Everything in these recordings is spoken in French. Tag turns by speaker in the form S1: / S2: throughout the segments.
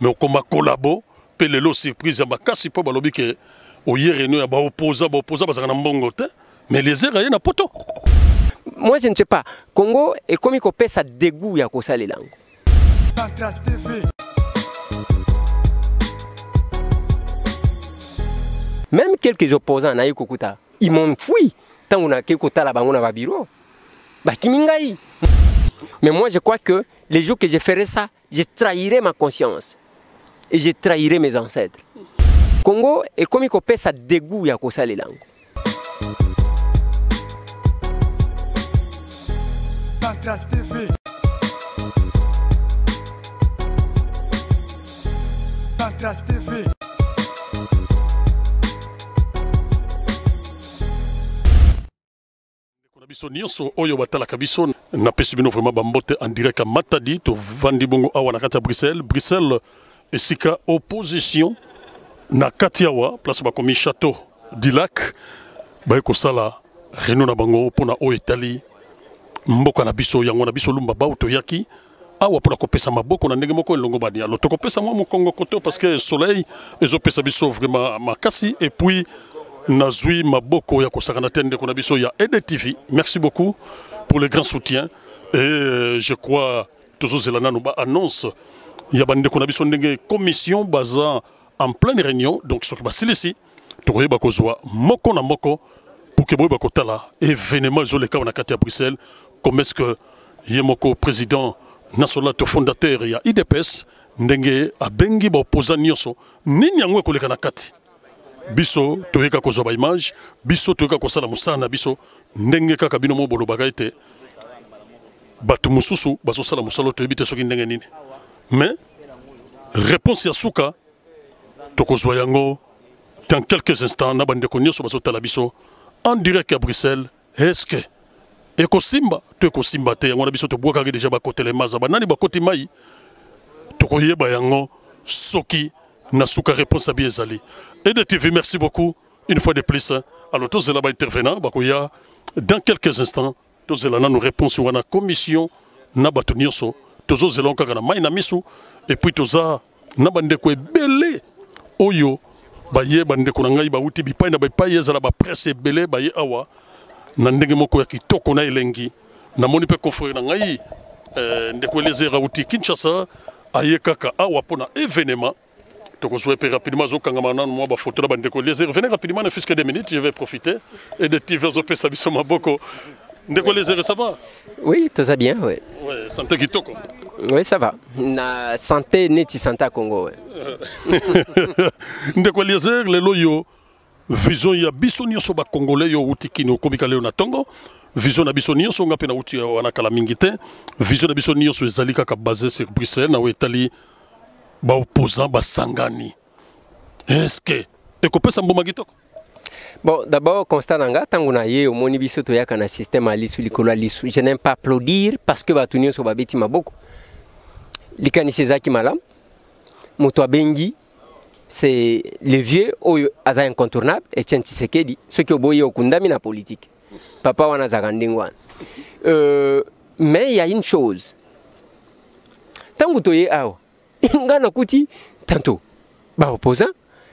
S1: mais okoma kolabo mpe lelo surprise ya makasi mpo balobi ke oye réunion ya baopposa baopposa bazalaka na mbongo te mais lézere aye na poto
S2: moi je ne sais pas. Congo ekomi kopesa dégoût ya kosalela yango
S3: Pantras TV.
S2: même quelques opposants naye kokuta ils m'ont fui. Ntango nake kotala bango na babiro bakimi ngai mais moi je crois que les jours que je ferai ça je trahirai ma conscience et je trahirai mes ancêtres congo ekomi kopesa dégoût ya kosalela yango
S3: Pantras TV. Pantras TV.
S1: na biso nyonso oyo batalaka biso napesi bino vraiment bambote en direct ya matadi tovandi bongo awa na kati ya bruxelles bruxelles esika opposition na kati awa place bakomi château du lac. Baye kosala réunion na bango mpona oyo etali mboka na biso yango na biso lumba bao toyaki. Awa mpona kopesa maboko na ndenge moko elongo banialo tokopesa mwa mokongo koto parce que soleil ezopesa biso vraiment makasi. Et puis nazwi maboko ya kosakana te ndeko na biso ya merci beaucoup pour le grand soutien. Et euh, je crois tozozela nano baannonce ya bandeko na biso commission en pleine réunion donc soki basilisi tokoyeba kozwa moko na moko pour ke boyeba événement ezoleka na kati ya bruxelles comme est ce que président national to fondateur ya idps ndenge abengi baopposa nyonso. Nini yango ekoleka na kati? Biso toyeka kozwa baimage biso toyeka kosala mosala na biso. Ndenge kaka bino mo bolobaka ete bato mosusu bazosala mosala mais réponse ya suka tokozwa yango dans quelques instants na bandeko nyonso bazotala biso. En direct ya bruxelles estce ekosimba to ekosimba te yango na biso tobwakaki deja bakotela emaza banani bakoti mai tokoyeba yango soki na suka réponse abi ezali edtv merci beaucoup. Une fois de plus alors tozela baintervenant bakoya. Dans quelques instants tozela nanu réponse wana commission na bato tozozela kaka na mai na misu et puis toza na bandeko ebele oyo baye bandeko na ngai bauti bipai na bipai ezala bapresse ebele baye awa na ndenge moko ya kitoko na elengi. Namoni mpe confrere na ngai eh, ndeko elezera auti kinshasa aye kaka awa mpona événement. Tokozwa mpe rapidement azokangama nanu mwa bafoto na bandeko lezer venez rapidement ne fusque des minutes je vais profiter et de tv azopesa biso maboko ndeko lezer ça va
S2: oui toza bien ouais.
S1: ouais, santé kitoko
S2: oui ça va. Na santé neti santé ya congo ouais.
S1: ndeko lezer lelo yo vision ya biso nyonso bakongolais yo outi kini okomika lelo na ntongo vision na biso nyonso nga mpe nauti wana kala mingi te. Vision na biso nyonso ezali kaka basé sur bruxelles na oyo etali baopposant basangani estce ekopesa mbuma kitoko?
S2: Bon d'abord constat na nga ntango na ye omoni biso toyaka na système ya lisu likolo ya lisu je n'aime pas applaudir parce que bato nyonso babeti maboko likanisi ezalaki malamu moto abengi c'est le vieux oyo aza incontournable etienne tshisekedi soki oboyi okundami na politique. Papa wana azalaka ndenge wana euh, mais il y a une chose. Ntango toye awa ngai nakuti tantôt baopposant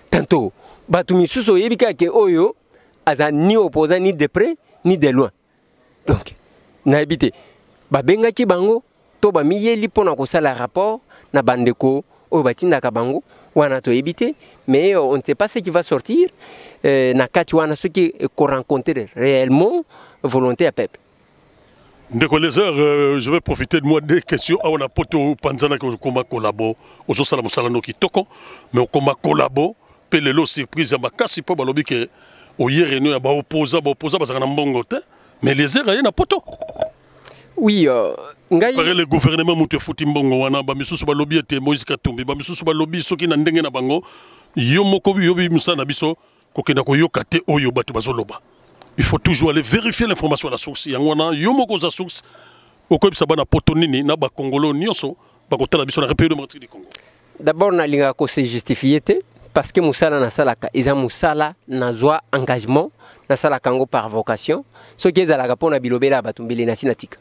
S2: tantôt bato misusu oyebi kaka ke oyo aza ni opposant ni de près ni de loin. Donc nayebi te babengaki bango to bamiyeli mpona kosala rapport na bandeko oyo batindaka bango. Wana toyebi te mais on ne sait pas ce qui va sortir euh, na kati wana soki ekorencontre réellement volonté ya peuple.
S1: Ndeko leser euh, je vais profiter de moi des questions. Awa na poto panzanaki okoma kolabo. Ozosala mosala no kitoko mais okoma kolabo mpe lelo surprise ya makasi mpo balobi ke oye réunion ya baopposa baopposa bazalaka na mbongo te mais leser aye na poto.
S2: Oui euh, ngai
S1: pare le gouvernement moto efuti mbongo wana bamisusu balobi ete moïse katumbi bamisusu balobi soki na ndenge na bango yo moko mosala na biso kokenda koyoka te oyo bato bazoloba. Il faut toujours aller vérifier l'information à la source. Yango wana yo moko oza source okoyebisa bana poto nini na bakongolo nyonso bakotala biso na république démocratique du congo.
S2: D'abord nalingaka kose justifie te parce que mosala nasalaka. Eza mosala nazwa engagement nasalaka yango par vocation. Soki ezalaka mpo na bilobela ya bato mbele nasi na tika.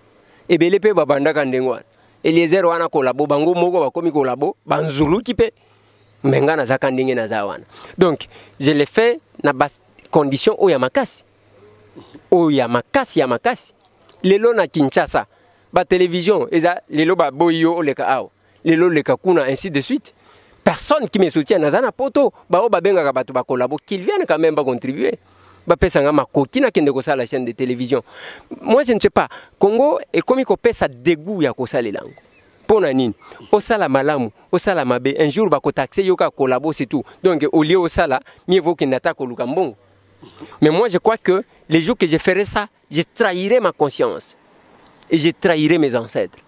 S2: Ebele mpe babandaka ndenge wana. Eliezer wana kolabo bango moko bakomi kolabo banzuluki mpe me nga nazaka naza wana. Donc je le fais na bacondition oyo ya makasi. Oyo ya makasi ya makasi. Lelo na kinshasa batelevizio eza lelo baboyi yo oleka awa. Lelo oleka kuna ainsi de suite personne qui me soutient. Naza na poto bao babengaka bato bakolabo qu'ils viennent quand même bacontribuer. Bapesanga makoki nakende kosala chaîne de télévision. Moi je ne sais pas. Congo ekomi kopesa dégoût ya kosalela yango mpo na nini? Osala malamu osala mabe. Un jour bakotaxe yo kaka kolabo c'est tout. Donc au lieu osala mieux vaut kende ata koluka mbongo. Mais moi je crois que les jours que je ferai ça je trahirai ma conscience. Et je trahirai mes ancêtres.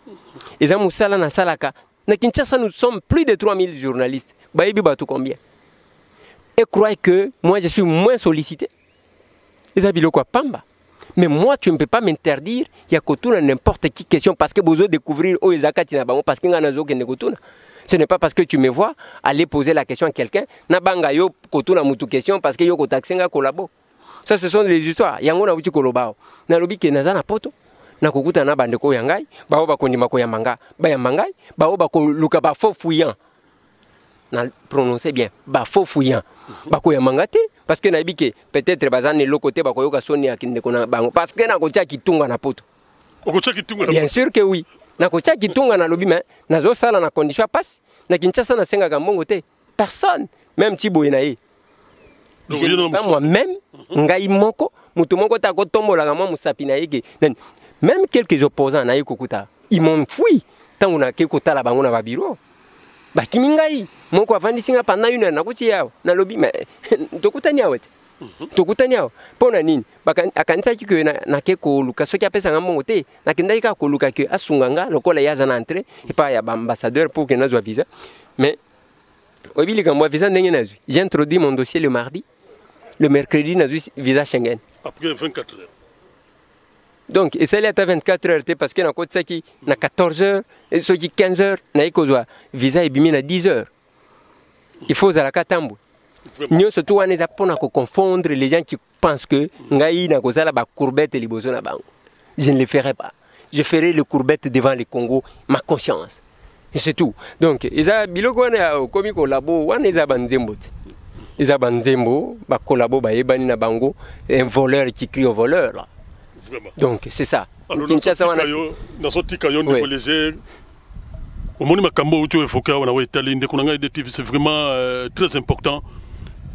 S2: Eza mosala nasalaka na kinshasa nous sommes plus de 3000 journalistes. Bayebi bato combien? Et croient que moi je suis moins sollicité? Eza biloko ya pamba. Mais moi tu ne peux pas m'interdire ya kotuna n'importe qui question parce que bozo découvrir oyo eza kati na bango parce que ngai nazokende kotuna. Ce n'est pas parce que tu me vois aller poser la question à quelqu'un nabanga yo kotuna mutu question parce que yo kotaxe nga kolabo. Ça ce sont les histoires. Yango nauti koloba awa. Nalobi ke naza na poto nakokutana na bandeko ya ngai bao bakondima koyamba nga bayamba ngai bao bakoluka bafaux fouillant na prononce bien bafaux fouillant bakoyamba nga te parce que nayebi ke peut-être baza na eloko te bakoyoka soni ya kindeko na bango parce que nakotia kitunga na poto. Bien sûr que oui. Nakotia kitunga nalobi me nazosala na condition ya pasi na kinshasa nasengaka mbongo te. Personne même ti boye na ye moi-même ngai moko moto moko te akotombolaka mwa mosapi na ye ke. Nani? Même quelques opposants na ye kokuta ils m'ont fui ntango nake kotala bango na babiro bakimi ngai moko avandisi nga pendant une heure nakuti awa nalobi me tokutani awa te tokutani awa mpo na nini. Akanisaki ke na- nake koluka soki apesanga mbongo te nakendaki kaka koluka ke asunga nga lokola ye aza na entré ya baambassadeur mpo ke nazwa visa. Mais oyebi likambo ya visa ndenge nazwi j'ai introduit mon dossier le mardi. Le mercredi nazwi visa schengen.
S1: Après 24 heures
S2: donc esali ata 24 heures te parce que nakotisaki na 14 heures soki 15 heures naye kozwa visa ebimi na 10 heures. Il faut ozalaka tambwe
S1: Vraiment.
S2: nyonso to wana eza mpona koconfondre les gens qui pensent que ngai nakozala bacourbette liboso na bango. Je ne le ferai pas. Je ferai le courbette devant le congo ma conscience. Et c'est tout. Donc eza biloko wana ya okomi kolabo wana eza banzembo te. Eza banzembo bakolabo bayebani na bango un voleur qui crie au voleur là.
S1: Vraiment.
S2: Donc c'est ça.
S1: Alors,
S2: kinshasa wana
S1: nazotika yo- ndeko léger omoni makambo awa na ndeko ngai c'est vraiment euh, très important.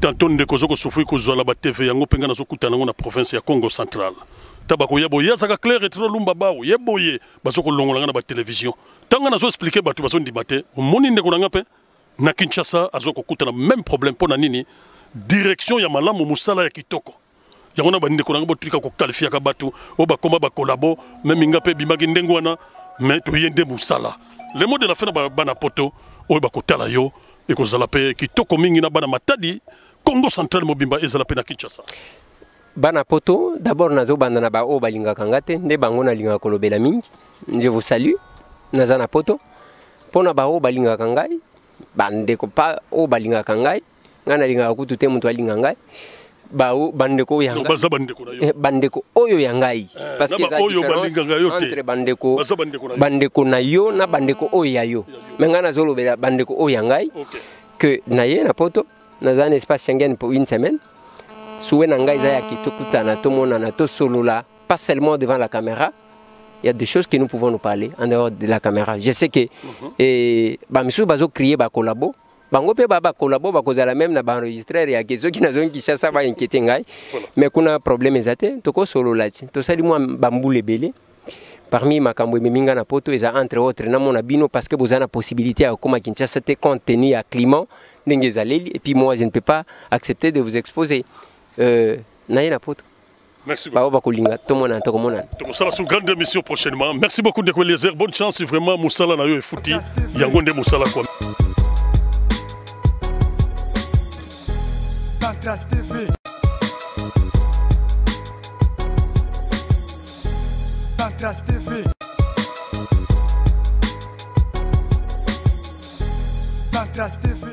S1: Tantôt ndeko ozokosufri kozwala batv yango mpenga nazokutana yango na province ya congo central. Ta bakoya boye azaka claire etro lumba bao ye boye bazokolongola nga na batelevizio ntango nazoexplike bato bazondima te omoni ndeko na nga mpe na kinshasa azokokutana même problème mpo na nini. Direction ya malamu mosala ya kitoko yango na bandeko na nga botika kokalifiaka bato oyo bakoma bakolabo me minga mpe ebimaki ndenge wana me toye nde mosala. Le mot de la fin na ba- bana poto oyo bakotala yo ekozala mpe kitoko mingi na bana matadi congo central mobimba ezala mpe na kinshasa.
S2: Bana poto d'abord nazobanda na baoyo balingaka nga te nde bango nalingaka kolobela mingi. Je vous salue naza na poto. Mpo na baoyo balingaka ngai bandeko pa oyo balingaka ngai ngai nalingaka kutu te moto alinga ngai bao bandeko oyo ya
S1: baza bandeko na yo.
S2: Eh, bandeko oyo ya ngai. Parce que différence
S1: balingaka yo te.
S2: entre bandeko
S1: Baza bandeko na yo.
S2: bandeko na yo na bandeko oyo ya yo. Ngai nazolobela bandeko oyo ya ngai
S1: Ok.
S2: que na ye na poto naza na espace schengen pour une semaine. Souwe na ngai eza ya kitokutana tomonana tosolola pas seulement devant la caméra. Il y a des choses que nous pouvons nous parler en dehors de la caméra. Je sais que eh, bamisusu bazokrie bakolabo bango mpe ba bakolabo bakozala même na baenregistreur yake soki nazongi kinshasa bainquiete ngai. Mais kuna problème eza te tokosolola ti. Tosali mwa bambula ebele. Parmi makambo ememi nga na poto eza entre autres namona bino parce que boza na possibilité ya kokóma kinshasa te compte tenu ya climat ndenge ezaleli. Et puis moi je ne peux pas accepter de vous exposer. Euh, na ye na poto.
S1: Merci beaucoup.
S2: Bao bakolinga tomonana tokomonana
S1: tokosala su grande émission prochainement. Merci beaucoup ndeko léger bonne chance vraiment mosala na yo efuti. Yango nde mosala kwa
S3: Tantras TV. Tantras TV. Tantras TV.